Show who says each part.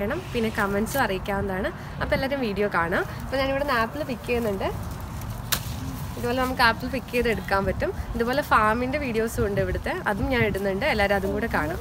Speaker 1: ചെയ്യണം പിന്നെ കമൻസും അറിയിക്കാവുന്നതാണ്. അപ്പോൾ എല്ലാവരും വീഡിയോ കാണാം. അപ്പോൾ ഞാനിവിടെ നിന്ന് ആപ്പിൾ പിക്ക് ചെയ്യുന്നുണ്ട്. ഇതുപോലെ നമുക്ക് ആപ്പിൾ പിക്ക് ചെയ്ത് എടുക്കാൻ പറ്റും. ഇതുപോലെ ഫാമിന്റെ വീഡിയോസും ഉണ്ട് ഇവിടുത്തെ. അതും ഞാൻ ഇടുന്നുണ്ട്. എല്ലാവരും അതും കൂടെ കാണാം.